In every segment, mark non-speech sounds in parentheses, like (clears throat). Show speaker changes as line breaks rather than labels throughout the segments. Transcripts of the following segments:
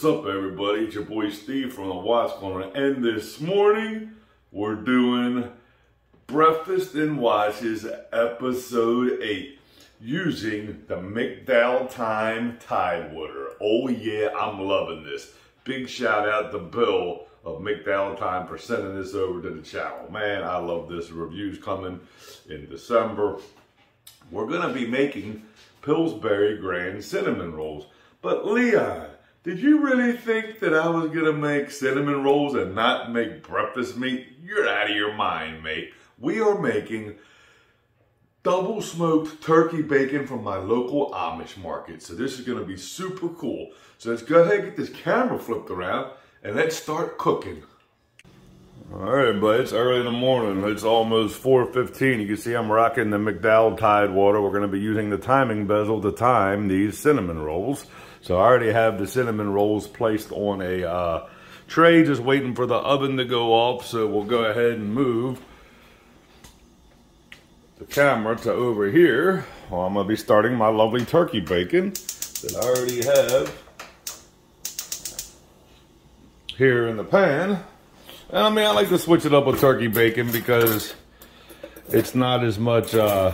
What's up, everybody? It's your boy Steve from the Watch Corner, and this morning we're doing Breakfast and Watches Episode 8 using the McDowell Time Tidewater. Oh, yeah, I'm loving this. Big shout out to Bill of McDowell Time for sending this over to the channel. Man, I love this. Review's coming in December. We're going to be making Pillsbury Grand Cinnamon Rolls. But Leon, did you really think that I was gonna make cinnamon rolls and not make breakfast meat? You're out of your mind, mate. We are making double smoked turkey bacon from my local Amish market. So this is gonna be super cool. So let's go ahead and get this camera flipped around and let's start cooking. All right, but it's early in the morning. It's almost 4.15. You can see I'm rocking the McDowell Tidewater. We're gonna be using the timing bezel to time these cinnamon rolls. So I already have the cinnamon rolls placed on a uh, tray, just waiting for the oven to go off. So we'll go ahead and move the camera to over here. Well, I'm gonna be starting my lovely turkey bacon that I already have here in the pan. And I mean, I like to switch it up with turkey bacon because it's not as much uh,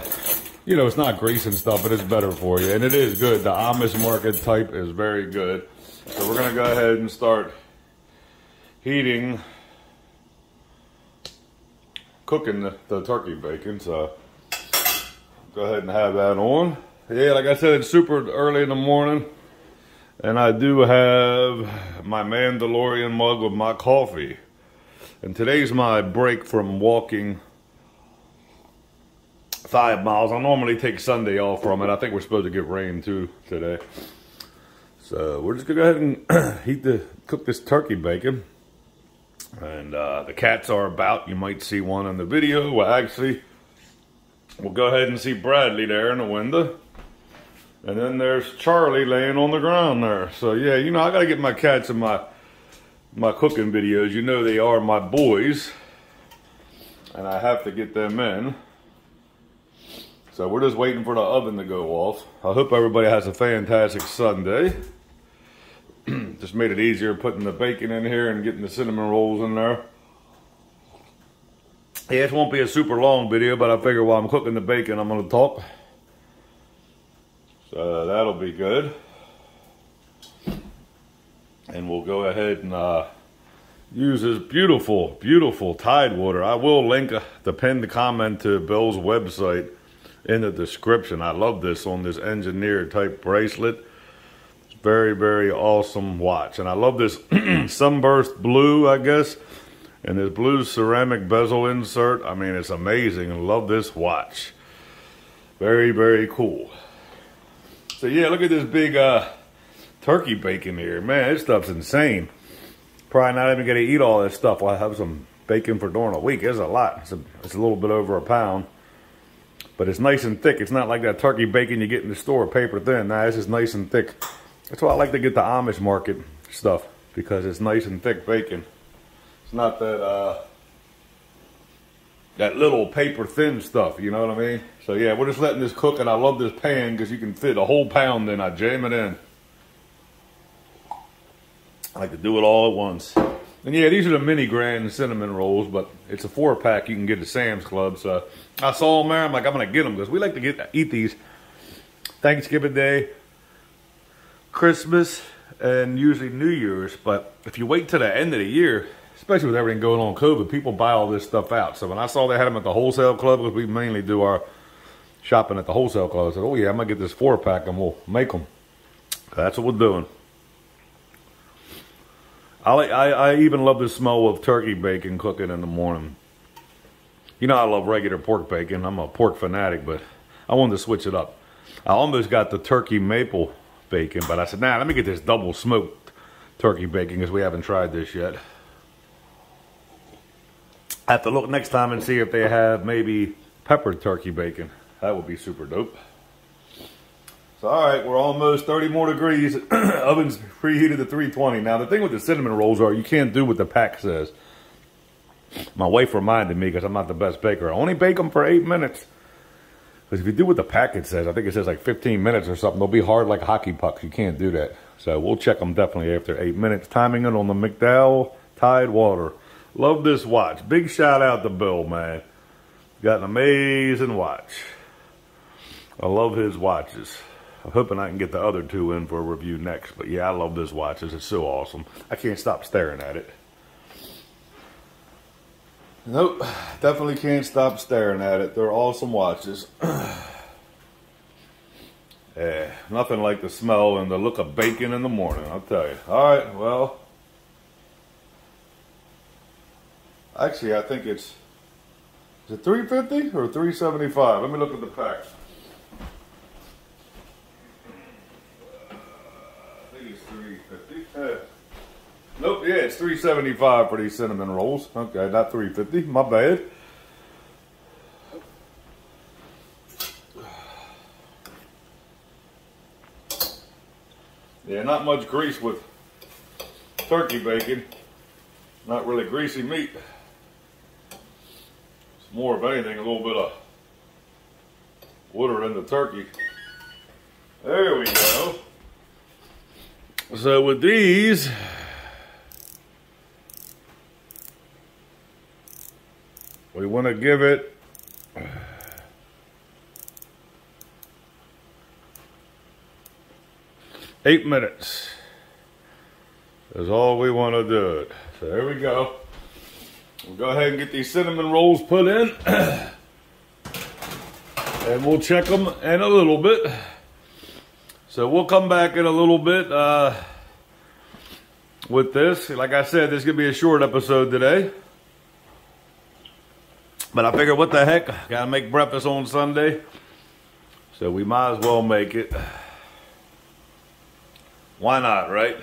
you know, it's not grease and stuff, but it's better for you. And it is good. The Amish market type is very good. So we're going to go ahead and start heating, cooking the, the turkey bacon. So go ahead and have that on. Yeah, like I said, it's super early in the morning. And I do have my Mandalorian mug with my coffee. And today's my break from walking five miles. I normally take Sunday off from it. I think we're supposed to get rain too today. So we're just gonna go ahead and (clears throat) heat the cook this turkey bacon. And uh, the cats are about. You might see one in the video. Well, actually, we'll go ahead and see Bradley there in the window. And then there's Charlie laying on the ground there. So yeah, you know, I gotta get my cats in my my cooking videos. You know they are my boys. And I have to get them in. So we're just waiting for the oven to go off. I hope everybody has a fantastic Sunday. (clears throat) just made it easier putting the bacon in here and getting the cinnamon rolls in there. Yeah, this won't be a super long video, but I figure while I'm cooking the bacon, I'm going to talk. So that'll be good. And we'll go ahead and uh, use this beautiful, beautiful Tidewater. I will link the pinned comment to Bill's website in the description. I love this on this engineer type bracelet. It's very, very awesome watch. And I love this (clears throat) sunburst blue, I guess. And this blue ceramic bezel insert. I mean, it's amazing. I love this watch. Very, very cool. So yeah, look at this big uh, turkey bacon here. Man, this stuff's insane. Probably not even to eat all this stuff. I'll have some bacon for during a week. It's a lot. It's a, it's a little bit over a pound. But it's nice and thick. It's not like that turkey bacon you get in the store, paper thin. Nah, this is nice and thick. That's why I like to get the Amish market stuff because it's nice and thick bacon. It's not that uh, that little paper thin stuff, you know what I mean? So yeah, we're just letting this cook and I love this pan because you can fit a whole pound in. I jam it in. I like to do it all at once. And yeah, these are the mini grand cinnamon rolls, but it's a four pack you can get at Sam's Club. So I saw them there. I'm like, I'm gonna get them because we like to get eat these Thanksgiving Day, Christmas, and usually New Year's. But if you wait till the end of the year, especially with everything going on COVID, people buy all this stuff out. So when I saw they had them at the wholesale club, because we mainly do our shopping at the wholesale club, I said, oh yeah, I'm gonna get this four pack and we'll make them. That's what we're doing. I, I, I even love the smell of turkey bacon cooking in the morning. You know I love regular pork bacon. I'm a pork fanatic, but I wanted to switch it up. I almost got the turkey maple bacon, but I said, nah, let me get this double smoked turkey bacon because we haven't tried this yet. I have to look next time and see if they have maybe peppered turkey bacon. That would be super dope. So, all right, we're almost 30 more degrees. (clears throat) Oven's preheated to 320. Now, the thing with the cinnamon rolls are you can't do what the pack says. My wife reminded me because I'm not the best baker. I only bake them for eight minutes. Because if you do what the packet says, I think it says like 15 minutes or something, they'll be hard like hockey pucks. You can't do that. So we'll check them definitely after eight minutes. Timing it on the McDowell Tidewater. Love this watch. Big shout out to Bill, man. Got an amazing watch. I love his watches. I'm hoping I can get the other two in for a review next. But yeah, I love this watch. It's so awesome. I can't stop staring at it. Nope, definitely can't stop staring at it. They're awesome watches. yeah, (clears throat) eh, nothing like the smell and the look of bacon in the morning, I'll tell you. All right, well. Actually, I think it's, is it 350 or 375? Let me look at the pack. I think it's 350. Yeah. Nope, yeah, it's 375 for these cinnamon rolls. Okay, not 350. My bad. Yeah, not much grease with turkey bacon. Not really greasy meat. It's more of anything, a little bit of water in the turkey. There we go. So with these, we want to give it eight minutes. That's all we want to do it. So there we go. We'll go ahead and get these cinnamon rolls put in. (clears throat) and we'll check them in a little bit. So we'll come back in a little bit uh, with this. Like I said, this is going to be a short episode today. But I figured, what the heck? Gotta make breakfast on Sunday. So we might as well make it. Why not, right?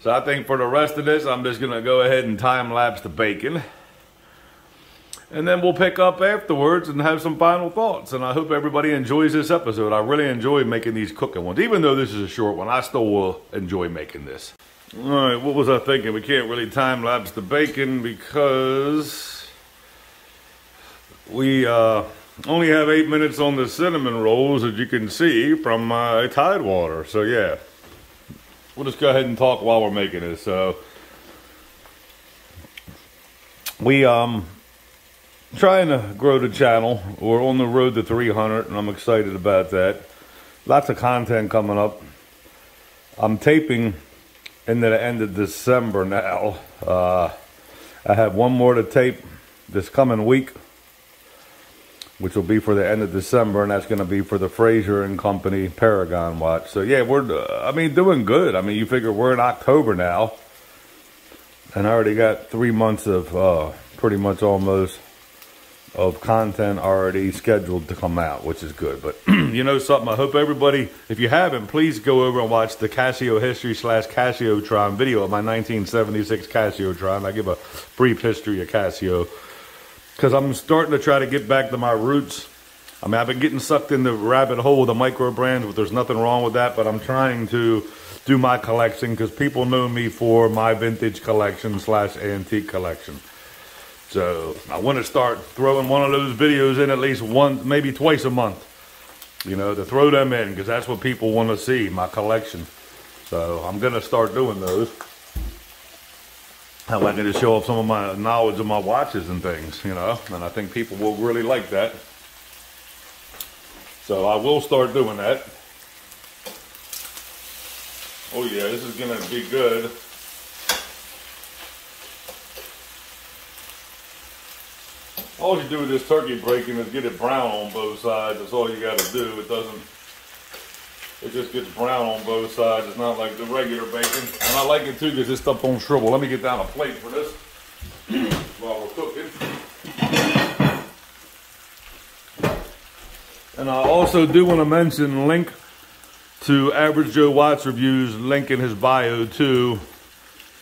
So I think for the rest of this, I'm just gonna go ahead and time lapse the bacon. And then we'll pick up afterwards and have some final thoughts. And I hope everybody enjoys this episode. I really enjoy making these cooking ones. Even though this is a short one, I still will enjoy making this. All right, what was I thinking? We can't really time lapse the bacon because we uh, only have eight minutes on the cinnamon rolls, as you can see from my Tidewater. So yeah, we'll just go ahead and talk while we're making it. So we um trying to grow the channel. We're on the road to 300, and I'm excited about that. Lots of content coming up. I'm taping into the end of December now. Uh, I have one more to tape this coming week which will be for the end of December, and that's going to be for the Fraser and Company Paragon watch. So yeah, we're uh, I mean doing good. I mean you figure we're in October now, and I already got three months of uh, pretty much almost of content already scheduled to come out, which is good. But (clears throat) you know something, I hope everybody, if you haven't, please go over and watch the Casio history slash Casiotron video of my 1976 Casiotron. I give a brief history of Casio because I'm starting to try to get back to my roots. I mean, I've been getting sucked in the rabbit hole with the micro brands, but there's nothing wrong with that. But I'm trying to do my collection because people know me for my vintage collection slash antique collection. So I want to start throwing one of those videos in at least one, maybe twice a month. You know, to throw them in because that's what people want to see, my collection. So I'm going to start doing those. I like to show off some of my knowledge of my watches and things, you know, and I think people will really like that. So I will start doing that. Oh yeah, this is gonna be good. All you do with this turkey breaking is get it brown on both sides. That's all you gotta do. It doesn't it just gets brown on both sides. It's not like the regular bacon. And I like it too because this stuff don't shrivel. Let me get down a plate for this (clears throat) while we're cooking. And I also do want to mention link to Average Joe Watts Reviews, link in his bio to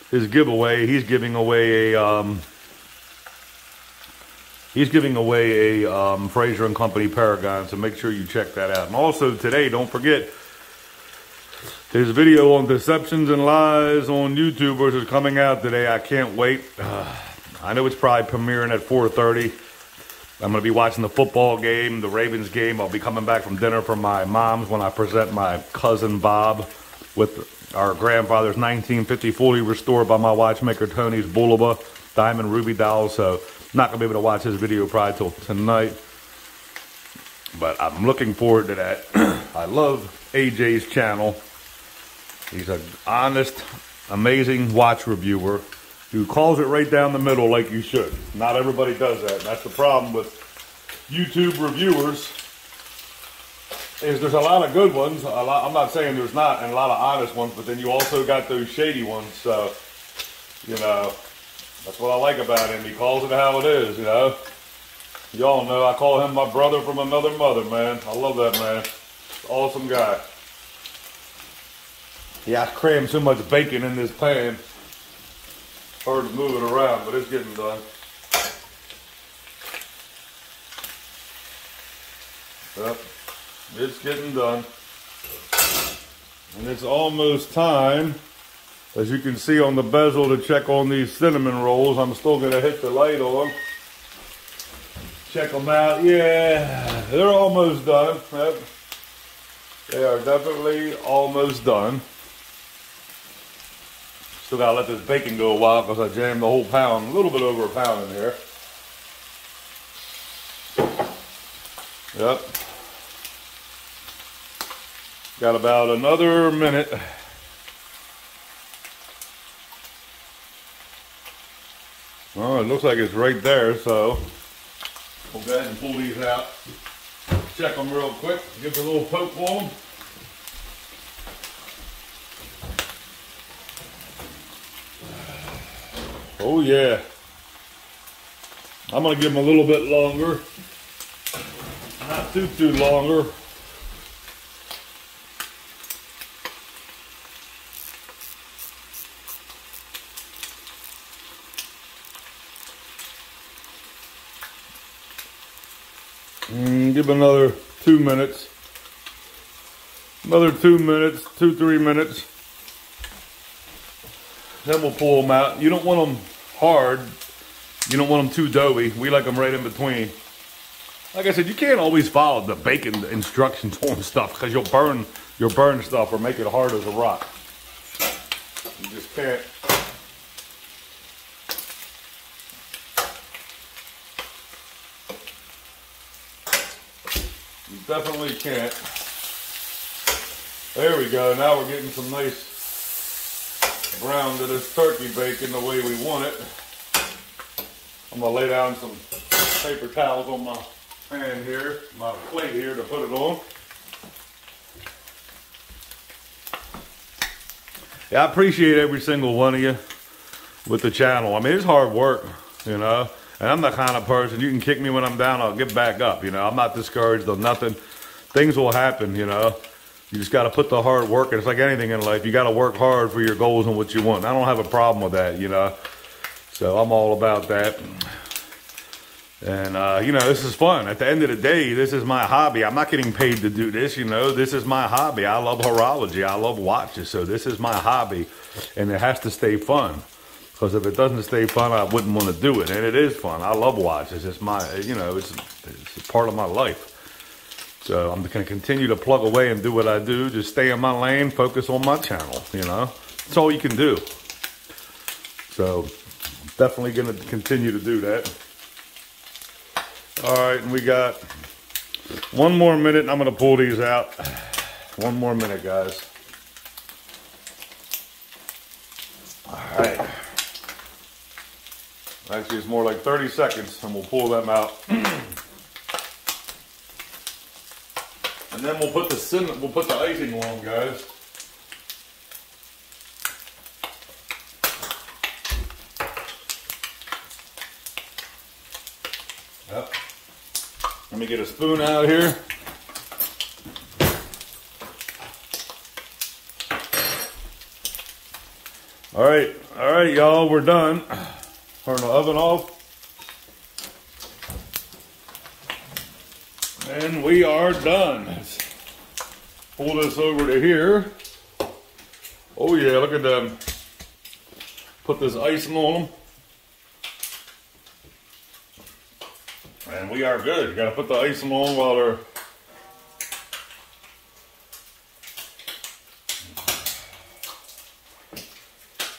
his giveaway. He's giving away a um, he's giving away a um, Fraser and Company Paragon, so make sure you check that out. And also today, don't forget his video on deceptions and lies on YouTubers is coming out today. I can't wait. Uh, (sighs) I know it's probably premiering at 4.30.
I'm going to be watching the football game, the Ravens game. I'll be coming back from dinner from my mom's when I present my cousin Bob with our grandfather's 1950 fully restored by my watchmaker Tony's Bulova diamond ruby doll. So not going to be able to watch this video probably till tonight. But I'm looking forward to that. (clears throat) I love AJ's channel. He's an honest, amazing watch reviewer who calls it right down the middle like you should. Not everybody does that. That's the problem with YouTube reviewers is there's a lot of good ones. Lot, I'm not saying there's not, and a lot of honest ones, but then you also got those shady ones. So, you know, that's what I like about him. He calls it how it is, you know. Y'all know I call him my brother from another mother, man. I love that man. Awesome guy. Yeah, I crammed so much bacon in this pan. Hard to move it around, but it's getting done. Yep, it's getting done. And it's almost time, as you can see on the bezel, to check on these cinnamon rolls. I'm still going to hit the light on. Check them out. Yeah, they're almost done. Yep. They are definitely almost done. Still gotta let this bacon go a while because I jammed the whole pound, a little bit over a pound in here. Yep. Got about another minute. Oh, it looks like it's right there, so we'll go ahead and pull these out. Check them real quick, give it a little poke on them. Oh yeah. I'm gonna give them a little bit longer. Not too, too longer. Mm, give another two minutes. Another two minutes, two, three minutes. Then we'll pull them out. You don't want them hard. You don't want them too doughy. We like them right in between. Like I said, you can't always follow the bacon instructions (laughs) on stuff because you'll burn you'll burn stuff or make it hard as a rock. You just can't. You definitely can't. There we go. Now we're getting some nice brown to this turkey bacon the way we want it. I'm gonna lay down some paper towels on my pan here, my plate here to put it on. Yeah, I appreciate every single one of you with the channel. I mean, it's hard work, you know. And I'm the kind of person, you can kick me when I'm down, I'll get back up, you know. I'm not discouraged of nothing. Things will happen, you know. You just got to put the hard work in. It's like anything in life. You got to work hard for your goals and what you want. I don't have a problem with that, you know. So I'm all about that. And, uh, you know, this is fun. At the end of the day, this is my hobby. I'm not getting paid to do this, you know. This is my hobby. I love horology. I love watches. So this is my hobby. And it has to stay fun. Because if it doesn't stay fun, I wouldn't want to do it. And it is fun. I love watches. It's my, you know, it's, it's part of my life. So I'm going to continue to plug away and do what I do. Just stay in my lane, focus on my channel, you know. That's all you can do. So definitely going to continue to do that. All right, and we got one more minute and I'm going to pull these out. One more minute, guys. All right. Actually, it's more like 30 seconds and we'll pull them out. (clears throat) And then we'll put the cinnamon, we'll put the icing on, guys. Yep. Let me get a spoon out here. All right, all right, y'all, we're done. Turn the oven off. And we are done. Let's pull this over to here. Oh yeah, look at them. Put this icing on them. And we are good. You gotta put the icing on while they're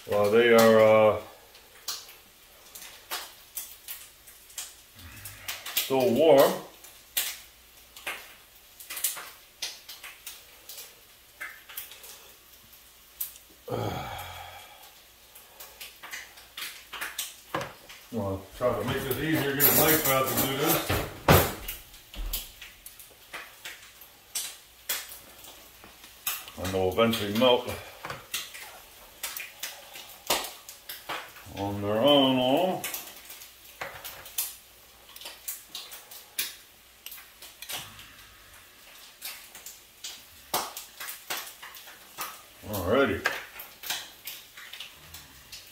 while they are uh, still warm. Well, try to make this easier, out to do this. And they'll eventually melt on their own all. Alrighty.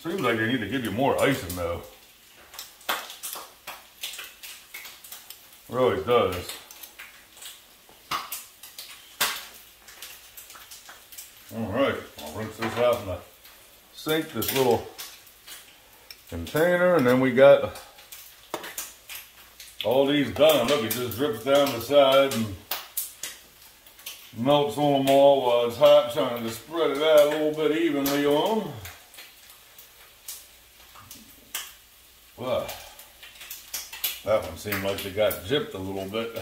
Seems like they need to give you more icing though. Really does. Alright, I'll rinse this out in the sink, this little container, and then we got all these done. Look, it just drips down the side and melts on them all while it's hot, trying to spread it out a little bit evenly on them. That one seemed like they got gypped a little bit.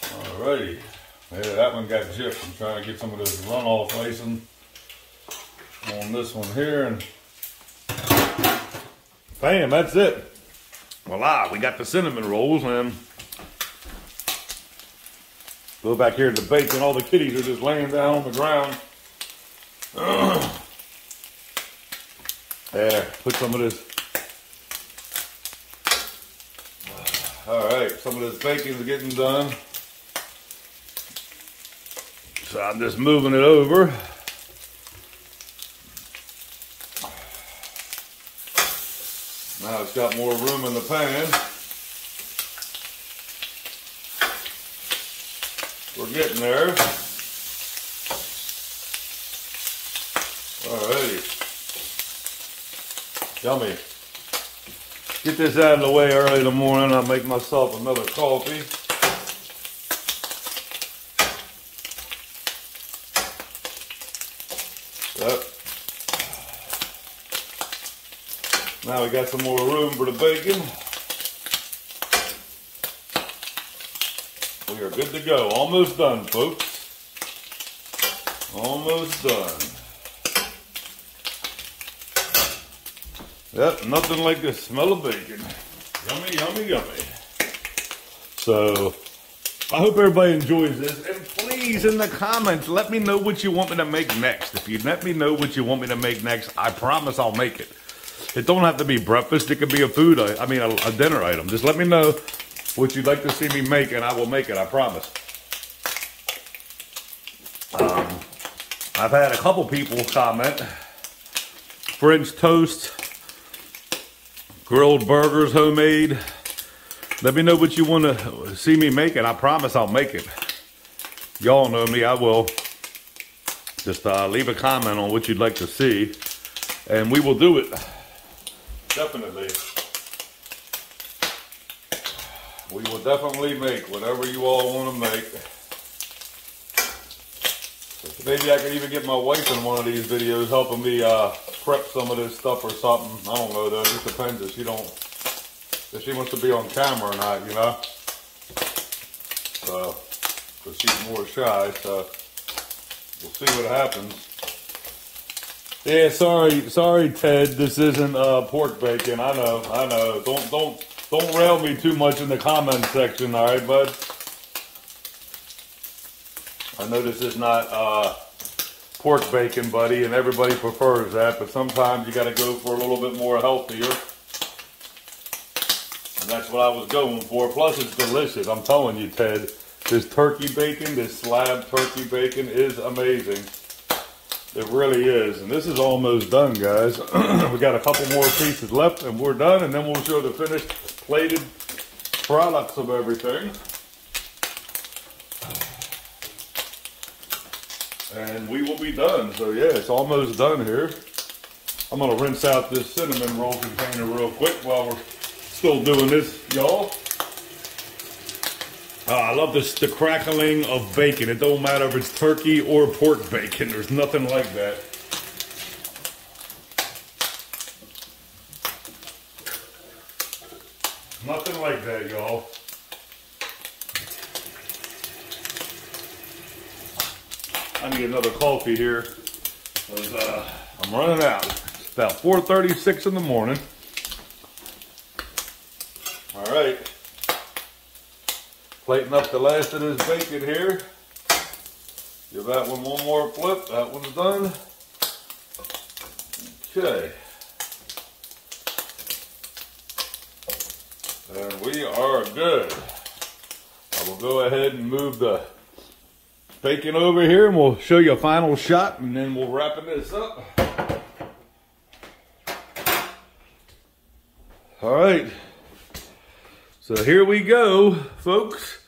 Alrighty. Yeah, that one got gypped. I'm trying to get some of this runoff icing on this one here and bam, that's it. Voila, we got the cinnamon rolls and go back here to the bacon. All the kitties are just laying down on the ground. There, put some of this All right, some of this baking is getting done. So I'm just moving it over. Now it's got more room in the pan. We're getting there. Alrighty. Yummy. Get this out of the way early in the morning. I'll make myself another coffee. Yep. Now we got some more room for the bacon. We are good to go. Almost done, folks. Almost done. Yep, nothing like the smell of bacon. Yummy, yummy, yummy. So, I hope everybody enjoys this. And please, in the comments, let me know what you want me to make next. If you let me know what you want me to make next, I promise I'll make it. It don't have to be breakfast. It could be a food, I mean, a, a dinner item. Just let me know what you'd like to see me make, and I will make it. I promise. Um, I've had a couple people comment. French toast, grilled burgers, homemade. Let me know what you want to see me make, and I promise I'll make it. Y'all know me, I will. Just uh, leave a comment on what you'd like to see, and we will do it. Definitely. We will definitely make whatever you all want to make. Maybe I could even get my wife in one of these videos helping me uh, prep some of this stuff or something. I don't know though. It just depends if she don't if she wants to be on camera or not, you know. So, she's more shy, so we'll see what happens. Yeah, sorry, sorry, Ted. This isn't uh, pork bacon. I know, I know. Don't, don't, don't rail me too much in the comment section, all right, bud. I know this is not uh, pork bacon, buddy, and everybody prefers that, but sometimes you got to go for a little bit more healthier. And that's what I was going for. Plus, it's delicious. I'm telling you, Ted. This turkey bacon, this slab turkey bacon is amazing. It really is. And this is almost done, guys. (clears throat) we got a couple more pieces left and we're done. And then we'll show the finished plated products of everything. And we will be done. So yeah, it's almost done here. I'm gonna rinse out this cinnamon roll container real quick while we're Still doing this, y'all. Uh, I love this, the crackling of bacon. It don't matter if it's turkey or pork bacon. There's nothing like that. Nothing like that, y'all. I need another coffee here. Uh, I'm running out. It's about 4.36 in the morning. All right. Plating up the last of this bacon here. Give that one one more flip. That one's done. Okay. And we are good. I will go ahead and move the bacon over here and we'll show you a final shot and then we'll wrap this up. All right. So here we go, folks.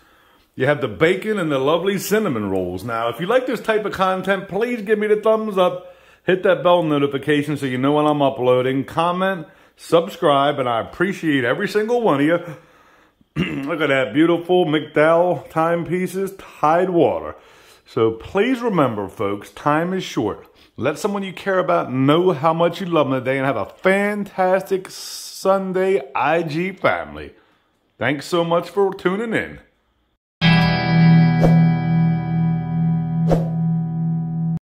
You have the bacon and the lovely cinnamon rolls. Now, if you like this type of content, please give me the thumbs up. Hit that bell notification so you know when I'm uploading. Comment, subscribe, and I appreciate every single one of you. (clears throat) Look at that beautiful McDowell timepieces, Tidewater. So please remember, folks, time is short. Let someone you care about know how much you love them today and have a fantastic Sunday IG family. Thanks so much for tuning in.